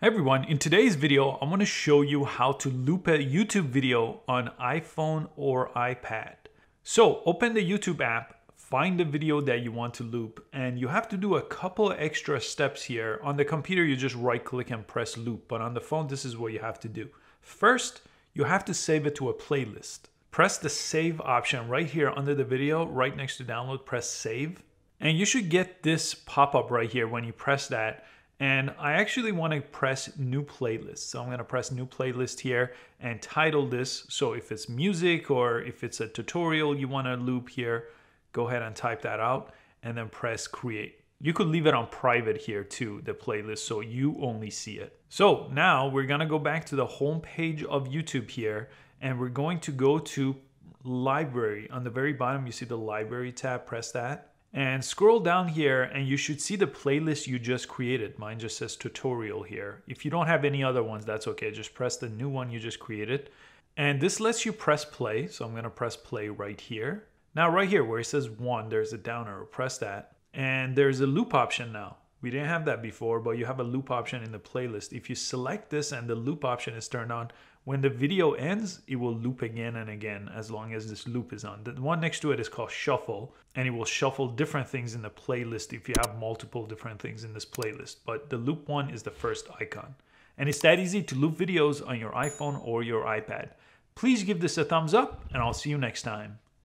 Everyone, in today's video, I'm to show you how to loop a YouTube video on iPhone or iPad. So open the YouTube app, find the video that you want to loop, and you have to do a couple extra steps here. On the computer, you just right click and press loop, but on the phone, this is what you have to do. First, you have to save it to a playlist. Press the save option right here under the video, right next to download, press save. And you should get this pop up right here when you press that and I actually want to press new playlist. So I'm going to press new playlist here and title this. So if it's music or if it's a tutorial you want to loop here, go ahead and type that out and then press create. You could leave it on private here too, the playlist, so you only see it. So now we're gonna go back to the home page of YouTube here, and we're going to go to library. On the very bottom, you see the library tab, press that and scroll down here and you should see the playlist you just created. Mine just says tutorial here. If you don't have any other ones, that's okay. Just press the new one you just created. And this lets you press play. So I'm gonna press play right here. Now right here where it says one, there's a down arrow, press that. And there's a loop option now. We didn't have that before, but you have a loop option in the playlist. If you select this and the loop option is turned on, when the video ends, it will loop again and again as long as this loop is on. The one next to it is called shuffle, and it will shuffle different things in the playlist if you have multiple different things in this playlist. But the loop one is the first icon. And it's that easy to loop videos on your iPhone or your iPad. Please give this a thumbs up, and I'll see you next time.